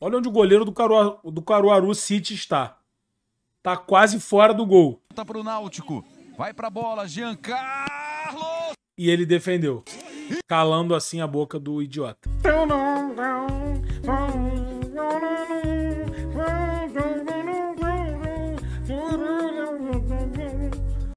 Olha onde o goleiro do Caruaru, do Caruaru City está. Tá quase fora do gol. Tá pro Náutico. Vai pra bola, Giancarlo. E ele defendeu. Calando assim a boca do idiota. Não, não, não.